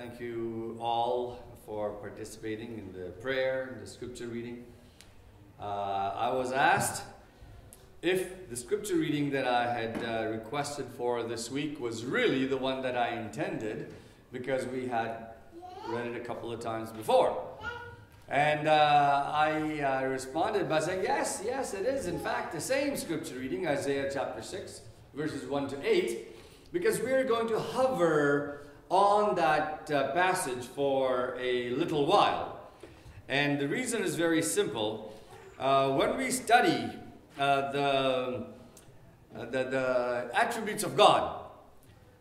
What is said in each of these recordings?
thank you all for participating in the prayer, and the scripture reading. Uh, I was asked if the scripture reading that I had uh, requested for this week was really the one that I intended because we had read it a couple of times before. And uh, I uh, responded by saying, Yes, yes, it is. In fact, the same scripture reading, Isaiah chapter 6, verses 1 to 8, because we're going to hover on that uh, passage for a little while. And the reason is very simple. Uh, when we study uh, the, uh, the, the attributes of God,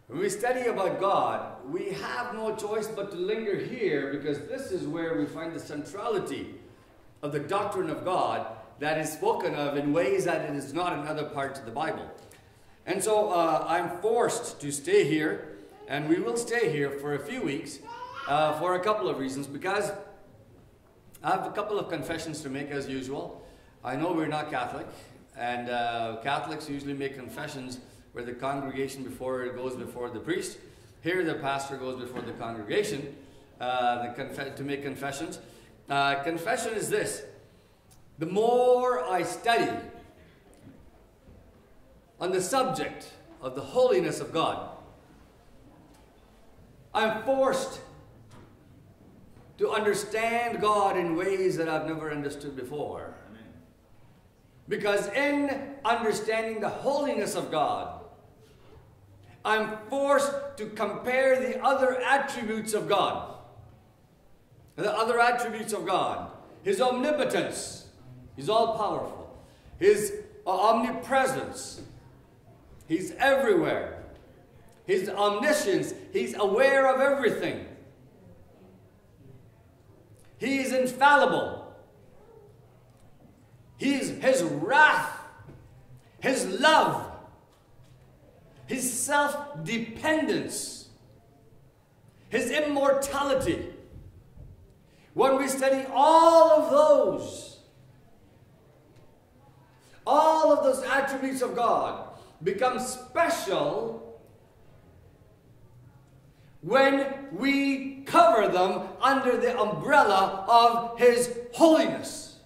when we study about God, we have no choice but to linger here because this is where we find the centrality of the doctrine of God that is spoken of in ways that it is not in other parts of the Bible. And so uh, I'm forced to stay here, and we will stay here for a few weeks uh, for a couple of reasons. Because I have a couple of confessions to make as usual. I know we're not Catholic, and uh, Catholics usually make confessions where the congregation before it goes before the priest. Here, the pastor goes before the congregation uh, the to make confessions. Uh, confession is this the more I study on the subject of the holiness of God, I'm forced to understand God in ways that I've never understood before. Because in understanding the holiness of God, I'm forced to compare the other attributes of God. The other attributes of God. His omnipotence. He's all powerful. His omnipresence. He's everywhere. His omniscience, he's aware of everything. He is infallible. He's, his wrath, his love, his self dependence, his immortality. When we study all of those, all of those attributes of God, become special when we cover them under the umbrella of His holiness.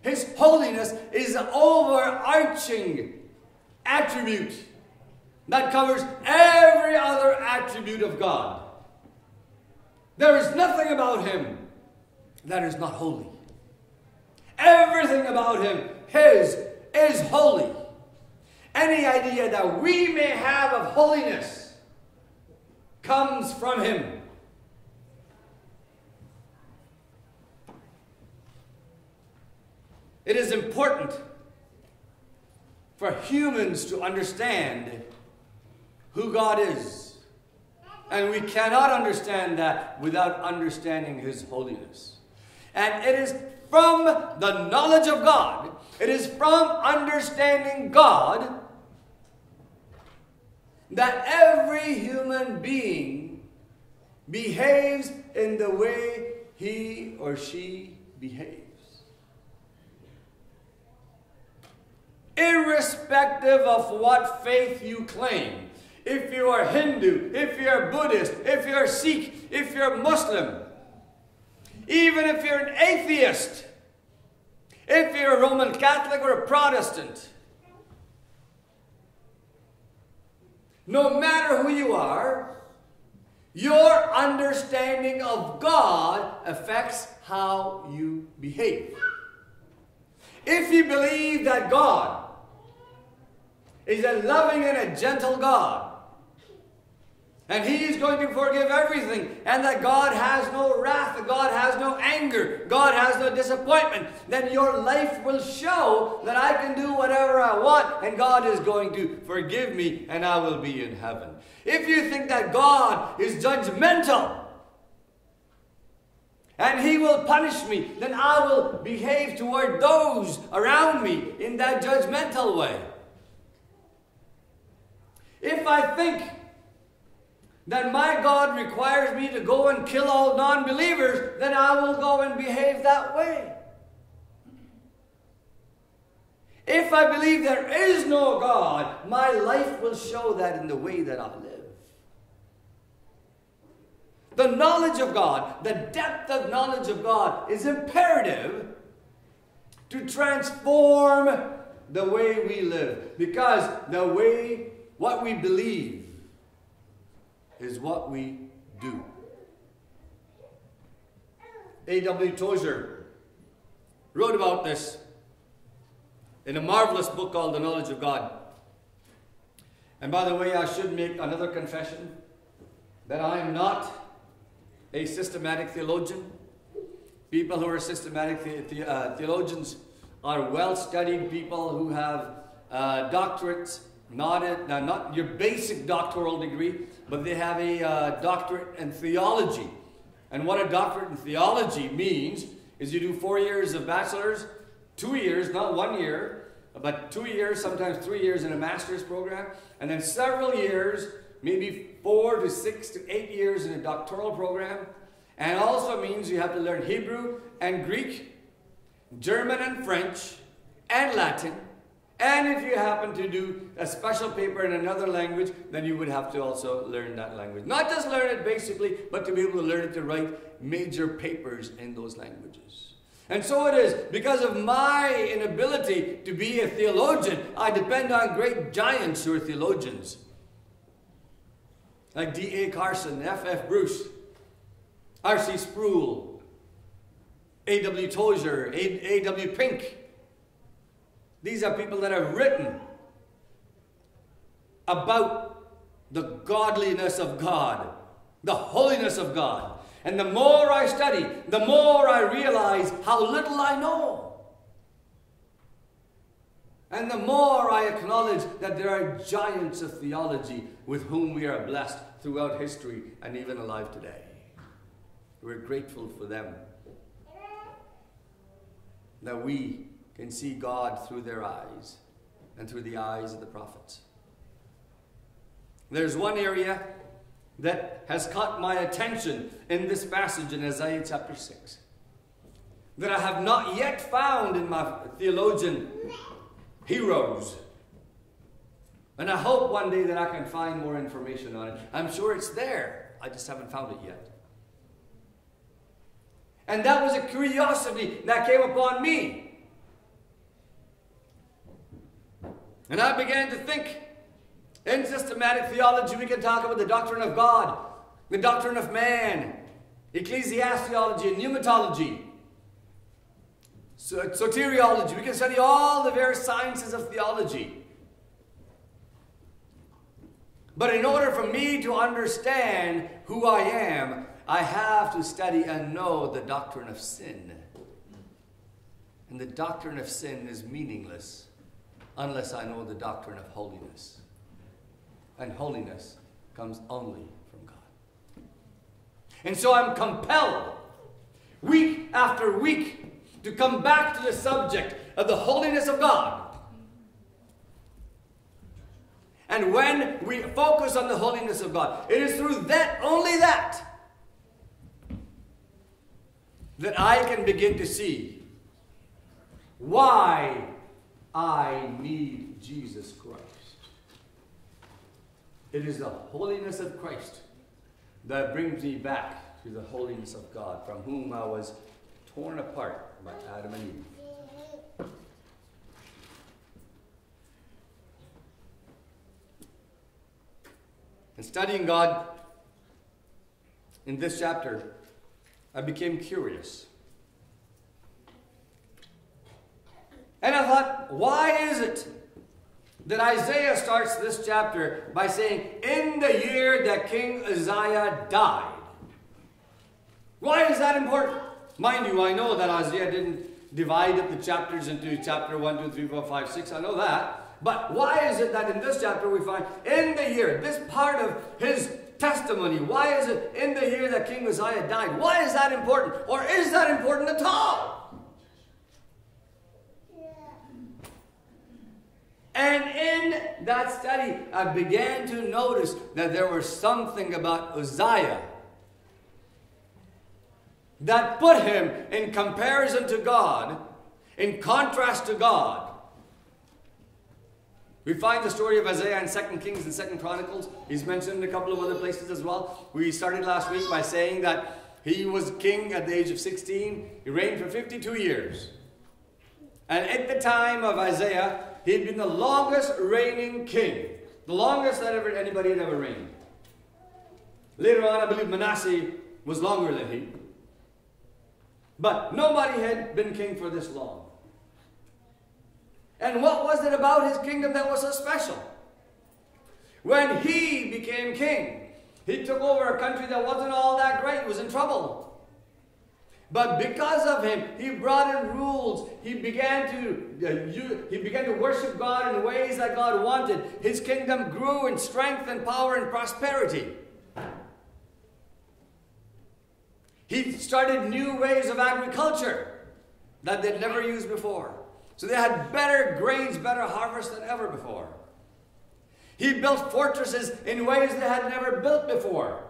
His holiness is an overarching attribute that covers every other attribute of God. There is nothing about Him that is not holy. Everything about Him, His is holy. Any idea that we may have of holiness comes from Him. It is important for humans to understand who God is. And we cannot understand that without understanding His holiness. And it is from the knowledge of God it is from understanding God that every human being behaves in the way he or she behaves. Irrespective of what faith you claim, if you are Hindu, if you're Buddhist, if you're Sikh, if you're Muslim, even if you're an atheist, if you're a Roman Catholic or a Protestant, no matter who you are, your understanding of God affects how you behave. If you believe that God is a loving and a gentle God, and He is going to forgive everything. And that God has no wrath, God has no anger, God has no disappointment. Then your life will show that I can do whatever I want and God is going to forgive me and I will be in heaven. If you think that God is judgmental, and he will punish me, then I will behave toward those around me in that judgmental way. If I think that my God requires me to go and kill all non believers, then I will go and behave that way. If I believe there is no God, my life will show that in the way that I live. The knowledge of God, the depth of knowledge of God is imperative to transform the way we live. Because the way, what we believe, is what we do. A.W. Tozer wrote about this in a marvelous book called The Knowledge of God. And by the way, I should make another confession that I am not a systematic theologian. People who are systematic the, the, uh, theologians are well studied people who have uh, doctorates, not, a, not your basic doctoral degree, but they have a uh, doctorate in theology. And what a doctorate in theology means is you do four years of bachelor's, two years, not one year, but two years, sometimes three years in a master's program, and then several years, maybe four to six to eight years in a doctoral program. And also means you have to learn Hebrew and Greek, German and French, and Latin. And if you happen to do a special paper in another language, then you would have to also learn that language. Not just learn it basically, but to be able to learn it to write major papers in those languages. And so it is, because of my inability to be a theologian, I depend on great giants who are theologians. Like D.A. Carson, F.F. F. Bruce, R.C. Sproul, A.W. Tozer, A.W. Pink. These are people that have written about the godliness of God, the holiness of God. And the more I study, the more I realize how little I know. And the more I acknowledge that there are giants of theology with whom we are blessed throughout history and even alive today. We're grateful for them. That we can see God through their eyes and through the eyes of the prophets. There's one area that has caught my attention in this passage in Isaiah chapter 6 that I have not yet found in my theologian heroes. And I hope one day that I can find more information on it. I'm sure it's there, I just haven't found it yet. And that was a curiosity that came upon me. And I began to think in systematic theology, we can talk about the doctrine of God, the doctrine of man, ecclesiastiology, and pneumatology, soteriology. We can study all the various sciences of theology. But in order for me to understand who I am, I have to study and know the doctrine of sin. And the doctrine of sin is meaningless unless I know the doctrine of holiness and holiness comes only from God. And so I'm compelled, week after week, to come back to the subject of the holiness of God. And when we focus on the holiness of God, it is through that, only that, that I can begin to see why I need Jesus Christ. It is the holiness of Christ that brings me back to the holiness of God, from whom I was torn apart by Adam and Eve. In studying God in this chapter, I became curious. And I thought, why is it that Isaiah starts this chapter by saying, In the year that King Uzziah died. Why is that important? Mind you, I know that Isaiah didn't divide up the chapters into chapter 1, 2, 3, 4, 5, 6. I know that. But why is it that in this chapter we find, in the year, this part of his testimony, why is it in the year that King Uzziah died? Why is that important? Or is that important at all? And in that study, I began to notice that there was something about Uzziah that put him in comparison to God, in contrast to God, We find the story of Isaiah in 2 Kings and 2 Chronicles. He's mentioned in a couple of other places as well. We started last week by saying that he was king at the age of 16. He reigned for 52 years. And at the time of Isaiah, he had been the longest reigning king. The longest that ever anybody had ever reigned. Later on, I believe Manasseh was longer than he. But nobody had been king for this long. And what was it about his kingdom that was so special? When he became king, he took over a country that wasn't all that great, was in trouble. But because of him, he brought in rules. He began to uh, he began to worship God in ways that God wanted. His kingdom grew in strength and power and prosperity. He started new ways of agriculture that they'd never used before. So they had better grains, better harvest than ever before. He built fortresses in ways they had never built before,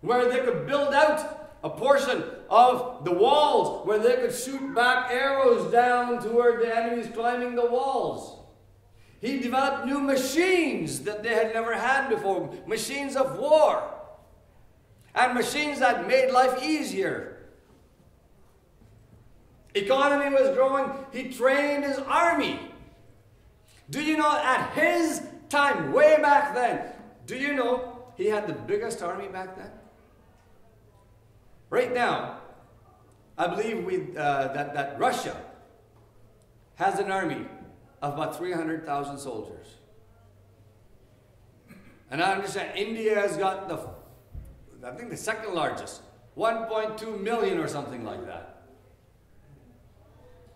where they could build out a portion of the walls, where they could shoot back arrows down toward the enemies climbing the walls. He developed new machines that they had never had before, machines of war, and machines that made life easier Economy was growing. He trained his army. Do you know at his time, way back then, do you know he had the biggest army back then? Right now, I believe we, uh, that, that Russia has an army of about 300,000 soldiers. And I understand India has got the, I think the second largest, 1.2 million or something like that.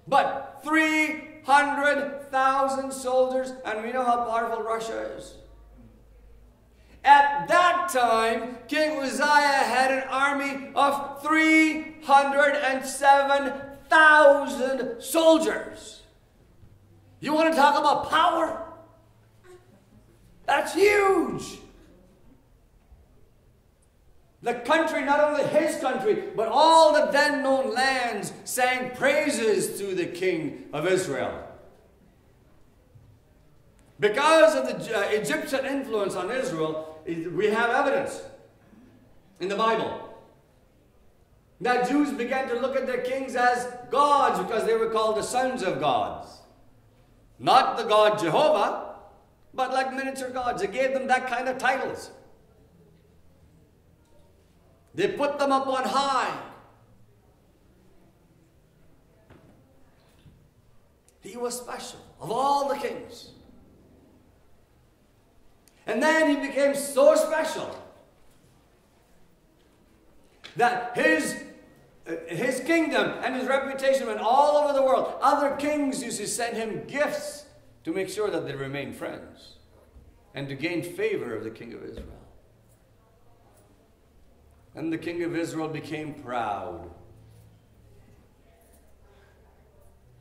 But 300,000 soldiers, and we know how powerful Russia is. At that time, King Uzziah had an army of 307,000 soldiers. You want to talk about power? That's huge. The country, not only his country, but all the then known lands sang praises to the king of Israel. Because of the uh, Egyptian influence on Israel, we have evidence in the Bible that Jews began to look at their kings as gods because they were called the sons of gods. Not the God Jehovah, but like miniature gods. They gave them that kind of titles. They put them up on high. He was special of all the kings. And then he became so special that his, uh, his kingdom and his reputation went all over the world. Other kings used to send him gifts to make sure that they remained friends and to gain favor of the king of Israel. And the king of Israel became proud.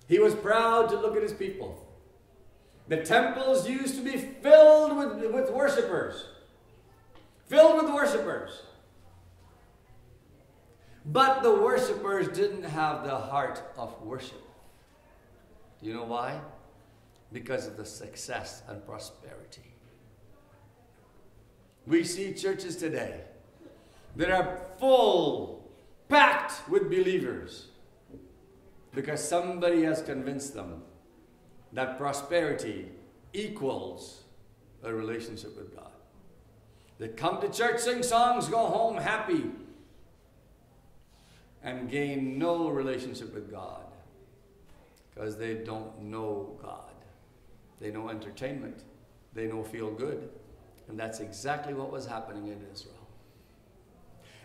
He was proud to look at his people. The temples used to be filled with, with worshippers. Filled with worshippers. But the worshippers didn't have the heart of worship. You know why? Because of the success and prosperity. We see churches today that are full, packed with believers because somebody has convinced them that prosperity equals a relationship with God. They come to church, sing songs, go home happy, and gain no relationship with God because they don't know God. They know entertainment, they know feel good. And that's exactly what was happening in Israel.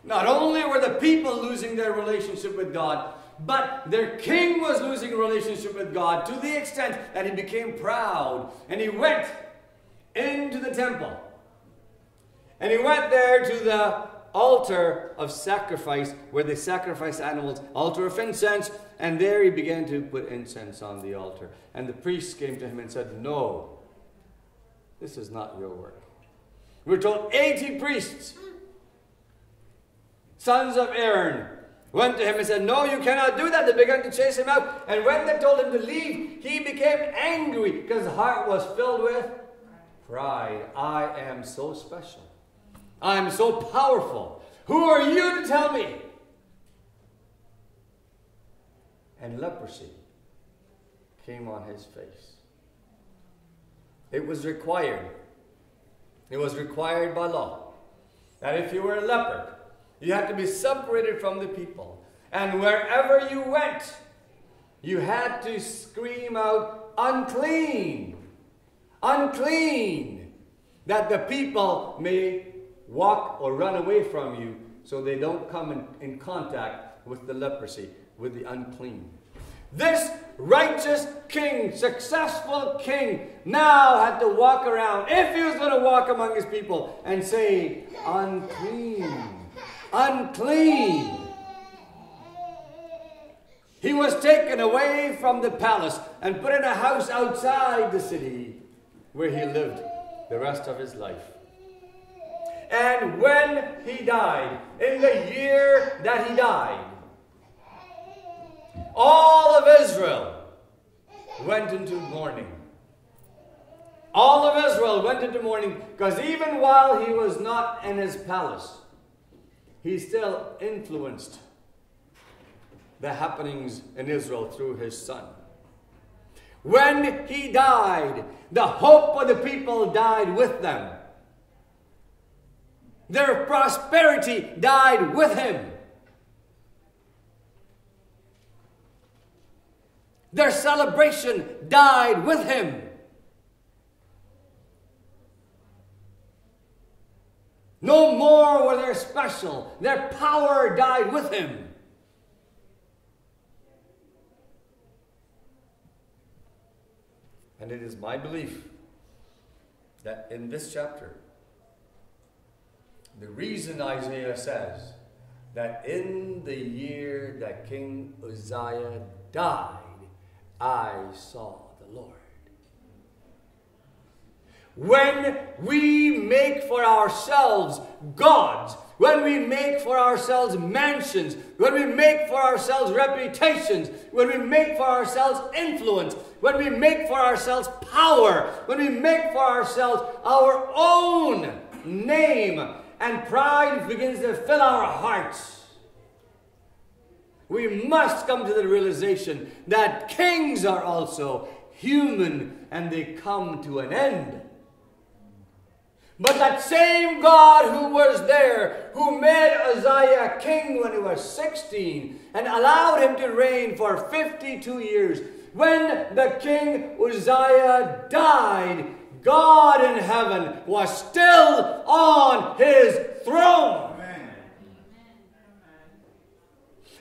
Not only were the people losing their relationship with God, but their king was losing relationship with God to the extent that he became proud and he went into the temple. And he went there to the altar of sacrifice where they sacrificed animals, altar of incense, and there he began to put incense on the altar. And the priests came to him and said, No, this is not your work. We're told 80 priests sons of Aaron, went to him and said, No, you cannot do that. They began to chase him out. And when they told him to leave, he became angry because his heart was filled with pride. I am so special. I am so powerful. Who are you to tell me? And leprosy came on his face. It was required. It was required by law that if you were a leper, you had to be separated from the people. And wherever you went, you had to scream out, unclean, unclean, that the people may walk or run away from you so they don't come in, in contact with the leprosy, with the unclean. This righteous king, successful king, now had to walk around, if he was going to walk among his people, and say, unclean, unclean. He was taken away from the palace and put in a house outside the city where he lived the rest of his life. And when he died, in the year that he died, all of Israel went into mourning. All of Israel went into mourning because even while he was not in his palace, he still influenced the happenings in Israel through his son. When he died, the hope of the people died with them. Their prosperity died with him. Their celebration died with him. No special. Their power died with him. And it is my belief that in this chapter, the reason Isaiah says that in the year that King Uzziah died, I saw the Lord. When we make for ourselves gods, when we make for ourselves mansions, when we make for ourselves reputations, when we make for ourselves influence, when we make for ourselves power, when we make for ourselves our own name, and pride begins to fill our hearts we must come to the realization that kings are also human and they come to an end. But that same God who was there, who made Uzziah king when he was 16 and allowed him to reign for 52 years, when the king Uzziah died, God in heaven was still on his throne.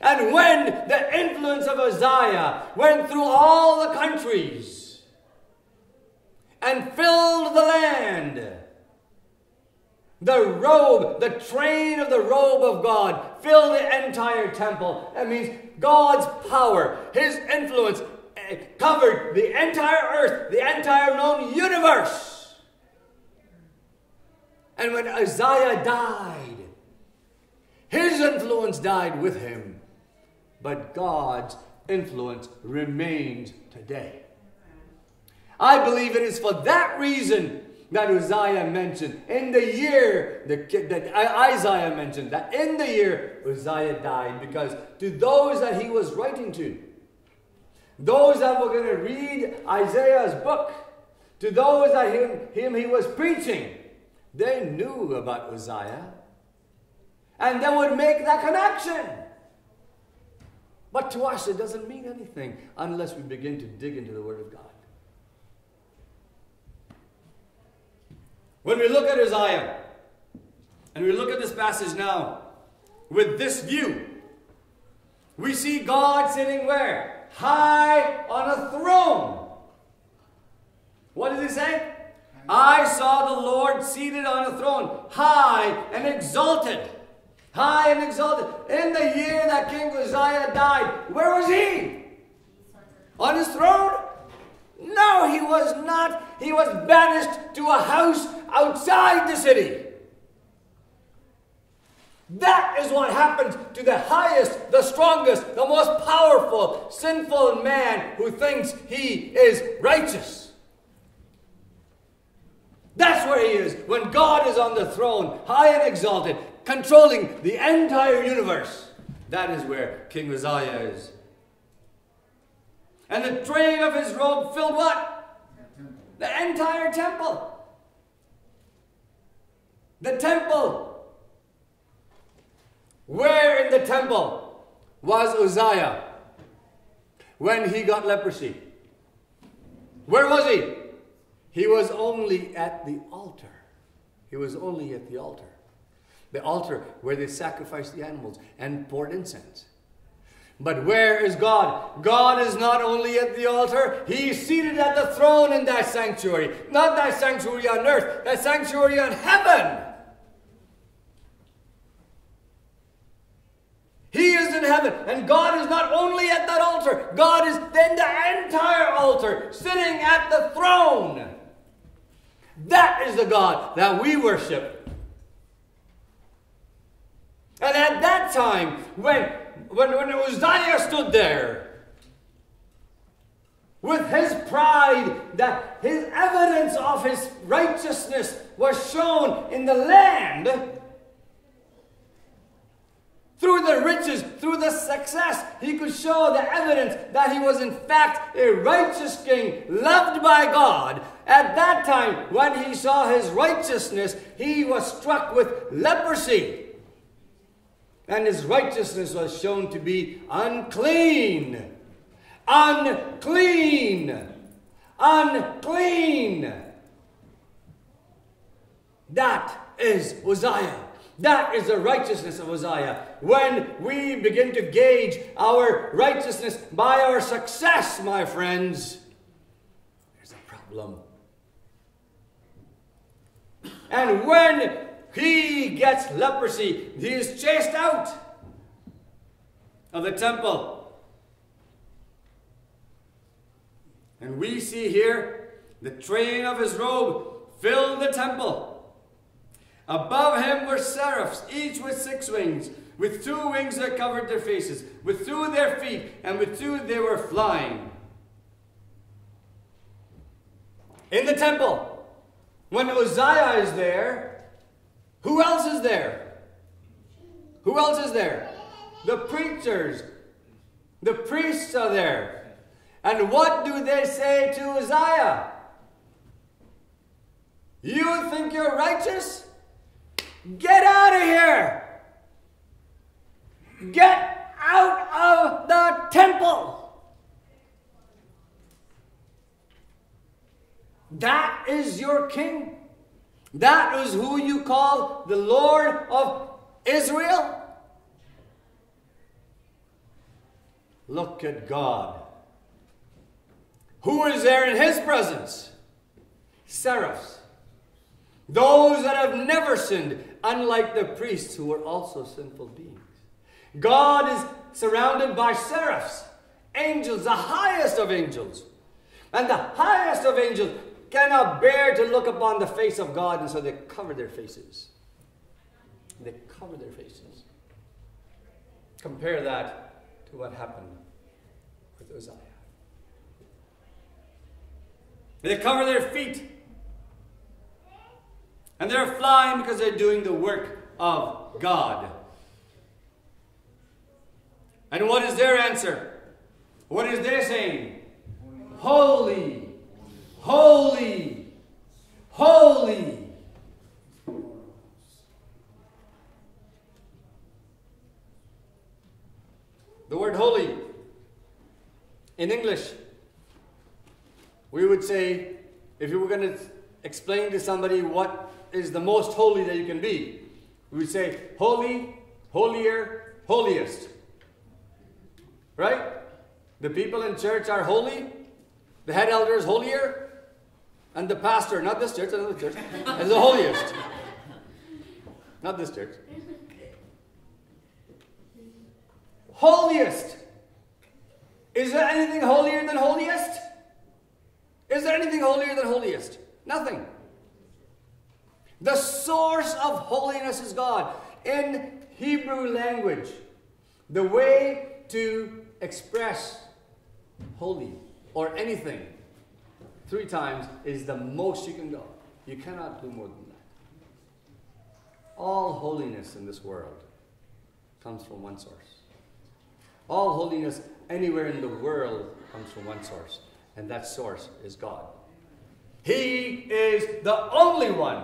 And when the influence of Uzziah went through all the countries and filled the land, the robe, the train of the robe of God filled the entire temple. That means God's power, His influence eh, covered the entire earth, the entire known universe. And when Uzziah died, his influence died with him but God's influence remains today. I believe it is for that reason that Uzziah mentioned in the year that Isaiah mentioned that in the year Uzziah died because to those that he was writing to, those that were going to read Isaiah's book, to those that him, him he was preaching, they knew about Uzziah and they would make that connection. But to us, it doesn't mean anything unless we begin to dig into the Word of God. When we look at Isaiah, and we look at this passage now with this view, we see God sitting where? High on a throne. What does he say? I saw the Lord seated on a throne, high and exalted high and exalted. In the year that King Uzziah died, where was he? On his throne? No, he was not. He was banished to a house outside the city. That is what happens to the highest, the strongest, the most powerful, sinful man who thinks he is righteous. That's where he is when God is on the throne, high and exalted, controlling the entire universe. That is where King Uzziah is. And the train of his robe filled what? The entire temple. The temple. Where in the temple was Uzziah when he got leprosy? Where was he? He was only at the altar. He was only at the altar. The altar where they sacrificed the animals and poured incense. But where is God? God is not only at the altar, He is seated at the throne in that sanctuary. Not that sanctuary on earth, that sanctuary on heaven. He is in heaven, and God is not only at that altar, God is in the entire altar, sitting at the throne. That is the God that we worship. And at that time, when when, when Uzziah stood there with his pride, that his evidence of his righteousness was shown in the land through the riches, through the success, he could show the evidence that he was in fact a righteous king, loved by God. At that time, when he saw his righteousness, he was struck with leprosy and his righteousness was shown to be unclean. Unclean. Unclean. That is Uzziah. That is the righteousness of Uzziah. When we begin to gauge our righteousness by our success, my friends, there's a problem. And when he gets leprosy. He is chased out of the temple. And we see here the train of his robe filled the temple. Above him were seraphs, each with six wings. With two wings that covered their faces, with two their feet, and with two they were flying. In the temple, when Uzziah is there, who else is there? Who else is there? The preachers. The priests are there. And what do they say to Uzziah? You think you're righteous? Get out of here! Get out of the temple! That is your king. That is who you call the Lord of Israel? Look at God. Who is there in his presence? Seraphs. Those that have never sinned, unlike the priests who were also sinful beings. God is surrounded by seraphs, angels, the highest of angels. And the highest of angels cannot bear to look upon the face of God, and so they cover their faces. They cover their faces. Compare that to what happened with Uzziah. They cover their feet. And they're flying because they're doing the work of God. And what is their answer? What is their saying? Holy holy, holy. The word holy in English, we would say, if you were going to explain to somebody what is the most holy that you can be, we would say holy, holier, holiest. Right? The people in church are holy, the head elder is holier, and the pastor, not this church, another church, is the holiest. Not this church. Holiest. Is there anything holier than holiest? Is there anything holier than holiest? Nothing. The source of holiness is God. In Hebrew language, the way to express holy or anything three times is the most you can go. You cannot do more than that. All holiness in this world comes from one source. All holiness anywhere in the world comes from one source, and that source is God. He is the only one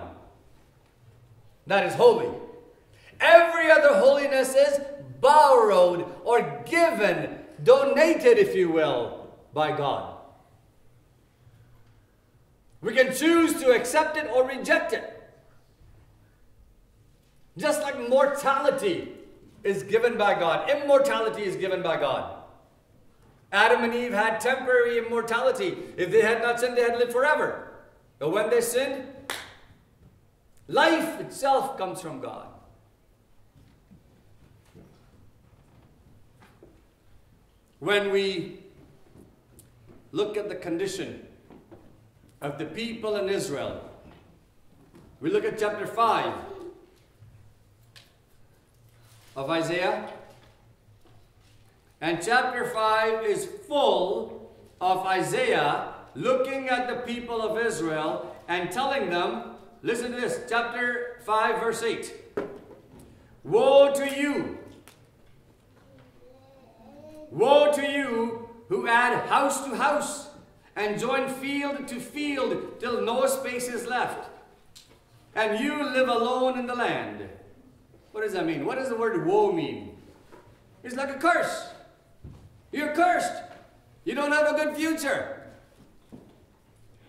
that is holy. Every other holiness is borrowed or given, donated, if you will, by God. We can choose to accept it or reject it. Just like mortality is given by God, immortality is given by God. Adam and Eve had temporary immortality. If they had not sinned, they had lived forever. But when they sinned, life itself comes from God. When we look at the condition of the people in Israel, we look at chapter 5 of Isaiah. And chapter 5 is full of Isaiah looking at the people of Israel and telling them, listen to this, chapter 5, verse 8. Woe to you! Woe to you who add house to house and join field to field till no space is left. And you live alone in the land. What does that mean? What does the word woe mean? It's like a curse. You're cursed. You don't have a good future.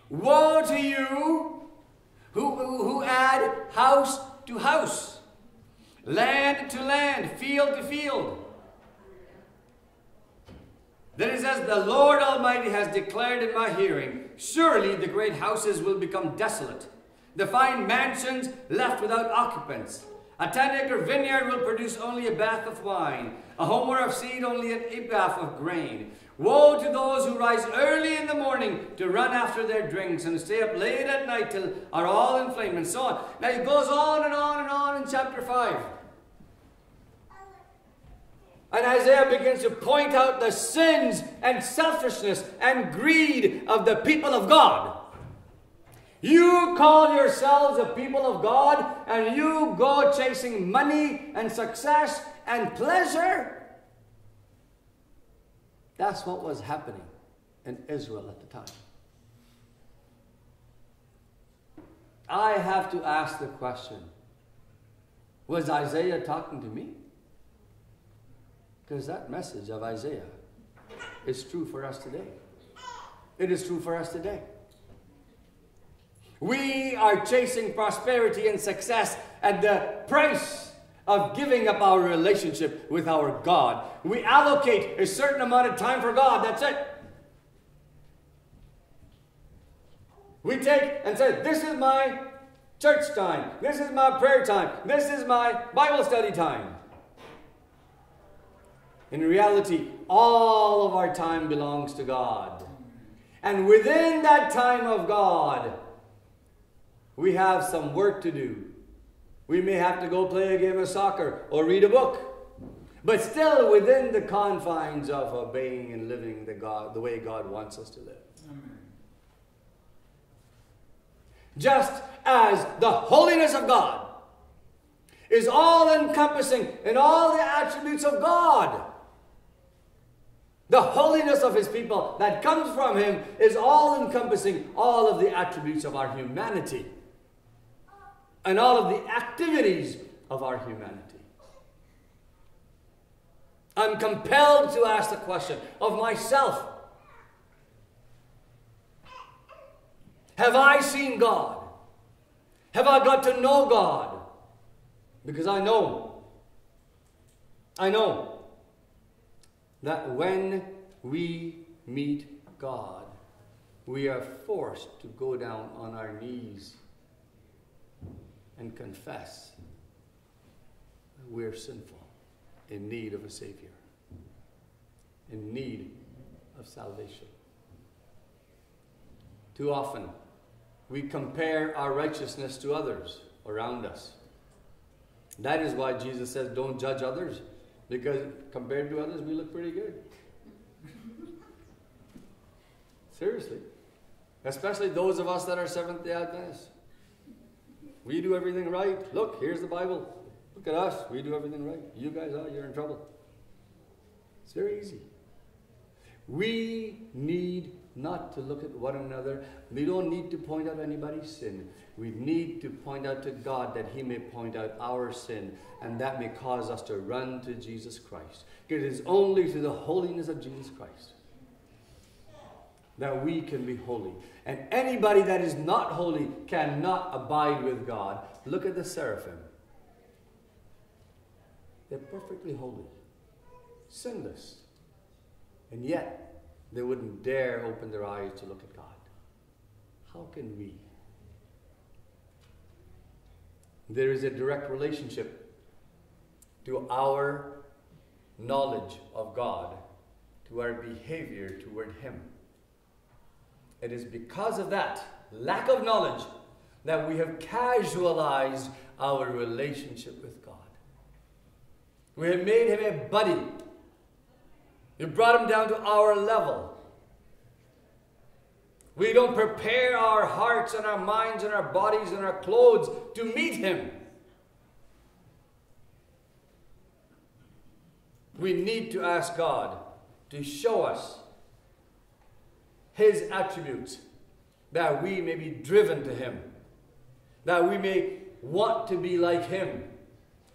Woe to you who, who, who add house to house, land to land, field to field. Then it says, The Lord Almighty has declared in my hearing, surely the great houses will become desolate, the fine mansions left without occupants. A ten acre vineyard will produce only a bath of wine, a homer of seed only an ephah of grain. Woe to those who rise early in the morning to run after their drinks and stay up late at night till are all inflamed and so on. Now it goes on and on and on in chapter 5. And Isaiah begins to point out the sins and selfishness and greed of the people of God. You call yourselves a people of God and you go chasing money and success and pleasure. That's what was happening in Israel at the time. I have to ask the question was Isaiah talking to me? Because that message of Isaiah is true for us today. It is true for us today. We are chasing prosperity and success at the price of giving up our relationship with our God. We allocate a certain amount of time for God, that's it. We take and say, This is my church time, this is my prayer time, this is my Bible study time. In reality, all of our time belongs to God. And within that time of God, we have some work to do. We may have to go play a game of soccer or read a book, but still within the confines of obeying and living the, God, the way God wants us to live. Amen. Just as the holiness of God is all encompassing in all the attributes of God. The holiness of his people that comes from him is all encompassing all of the attributes of our humanity and all of the activities of our humanity. I'm compelled to ask the question of myself Have I seen God? Have I got to know God? Because I know, I know that when we meet God, we are forced to go down on our knees and confess that we're sinful, in need of a Savior, in need of salvation. Too often, we compare our righteousness to others. around us. That is why Jesus says, don't judge others, because compared to others, we look pretty good. Seriously. Especially those of us that are Seventh day Adventists. We do everything right. Look, here's the Bible. Look at us. We do everything right. You guys are, you're in trouble. It's very easy. We need not to look at one another. We don't need to point out anybody's sin. We need to point out to God that He may point out our sin, and that may cause us to run to Jesus Christ. It is only through the holiness of Jesus Christ that we can be holy. And anybody that is not holy cannot abide with God. Look at the seraphim. They're perfectly holy, sinless. And yet, they wouldn't dare open their eyes to look at God. How can we? There is a direct relationship to our knowledge of God, to our behavior toward Him. It is because of that lack of knowledge that we have casualized our relationship with God. We have made Him a buddy. We brought Him down to our level. We don't prepare our hearts and our minds and our bodies and our clothes to meet Him. We need to ask God to show us His attributes that we may be driven to Him, that we may want to be like Him.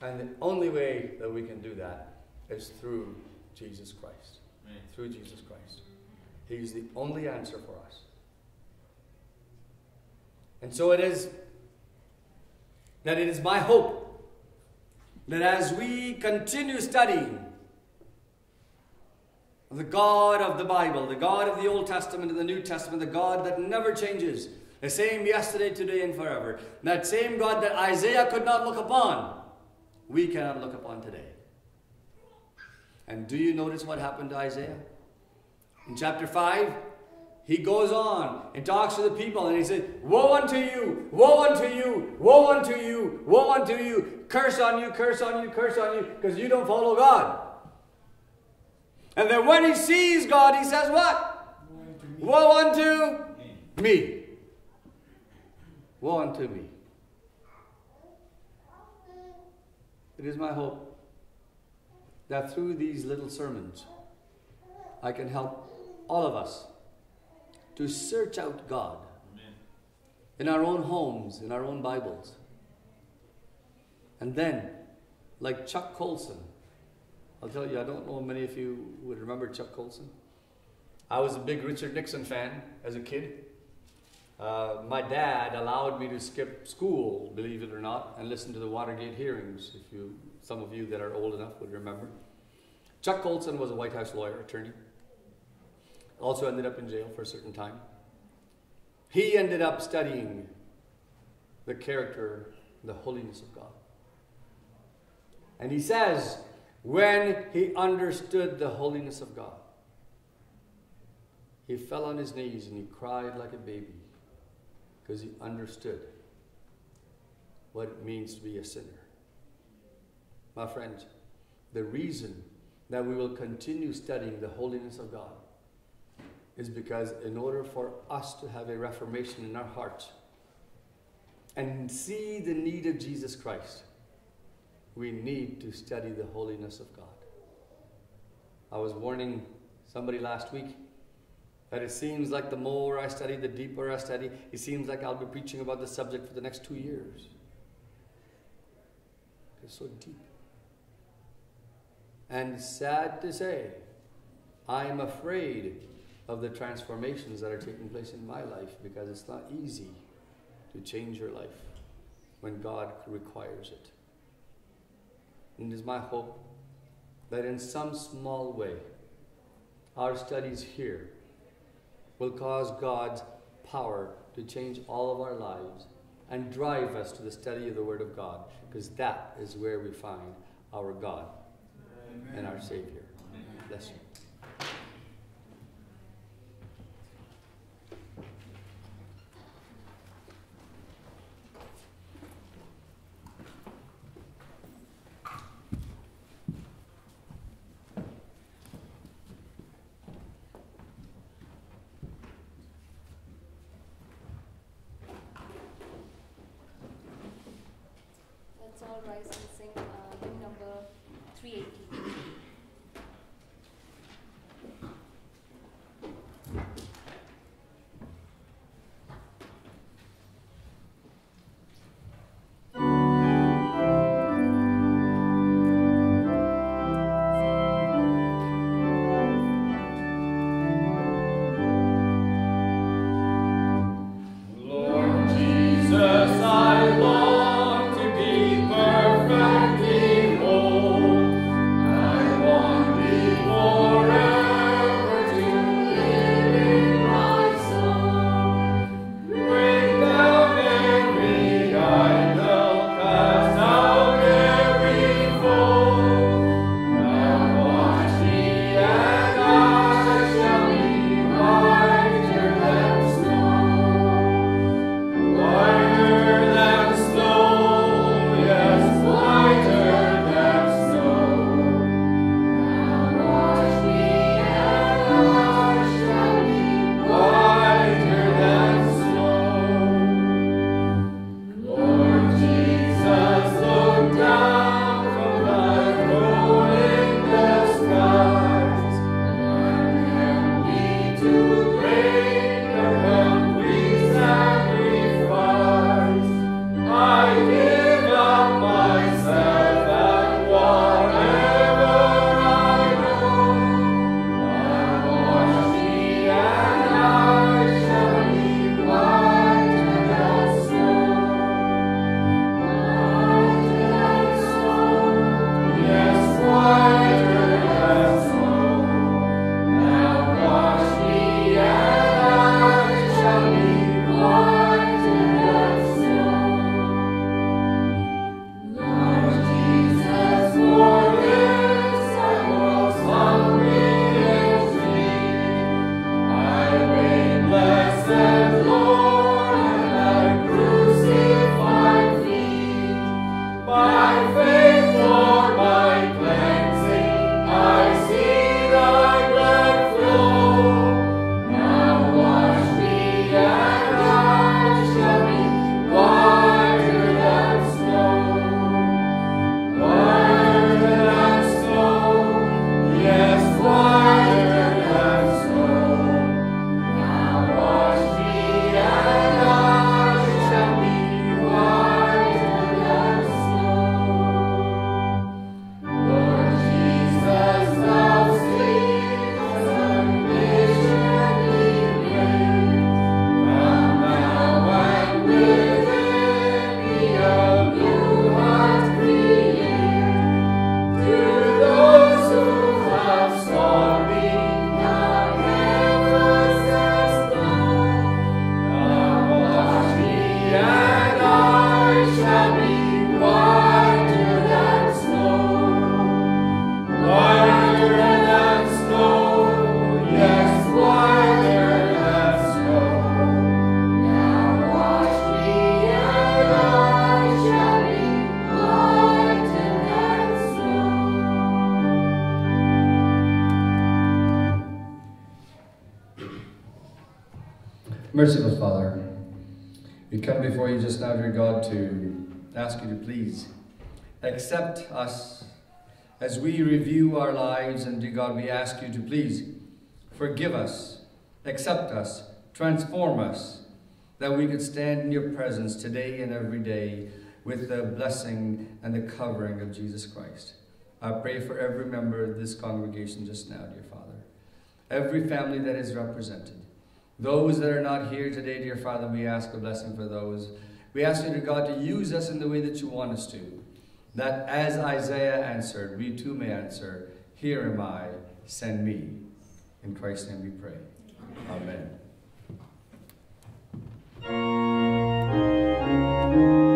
And the only way that we can do that is through Jesus Christ. Amen. Through Jesus Christ. He is the only answer for us. And so it is that it is my hope that as we continue studying the God of the Bible, the God of the Old Testament and the New Testament, the God that never changes, the same yesterday, today, and forever, that same God that Isaiah could not look upon, we cannot look upon today. And do you notice what happened to Isaiah? In chapter 5, he goes on and talks to the people and he says, Woe unto you, woe unto you, woe unto you, woe unto you, curse on you, curse on you, curse on you, because you don't follow God. And then when he sees God, he says, What? Woe unto me. Woe unto me. It is my hope that through these little sermons, I can help all of us to search out God Amen. in our own homes, in our own Bibles. And then, like Chuck Colson, I'll tell you, I don't know many of you would remember Chuck Colson. I was a big Richard Nixon fan as a kid. Uh, my dad allowed me to skip school, believe it or not, and listen to the Watergate hearings. If you, some of you that are old enough would remember. Chuck Colson was a White House lawyer, attorney. Also ended up in jail for a certain time. He ended up studying the character, the holiness of God. And he says, when he understood the holiness of God, he fell on his knees and he cried like a baby because he understood what it means to be a sinner. My friends, the reason that we will continue studying the holiness of God is because in order for us to have a reformation in our hearts and see the need of Jesus Christ, we need to study the holiness of God. I was warning somebody last week that it seems like the more I study, the deeper I study, it seems like I'll be preaching about the subject for the next two years. It's so deep. And sad to say, I'm afraid of the transformations that are taking place in my life because it's not easy to change your life when God requires it. And it is my hope that in some small way, our studies here will cause God's power to change all of our lives and drive us to the study of the Word of God, because that is where we find our God. And our Savior. Bless you. Accept us as we review our lives, and dear God, we ask you to please forgive us, accept us, transform us, that we could stand in your presence today and every day with the blessing and the covering of Jesus Christ. I pray for every member of this congregation just now, dear Father, every family that is represented. Those that are not here today, dear Father, we ask a blessing for those. We ask you, dear God, to use us in the way that you want us to that as Isaiah answered, we too may answer, Here am I, send me. In Christ's name we pray. Amen. Amen.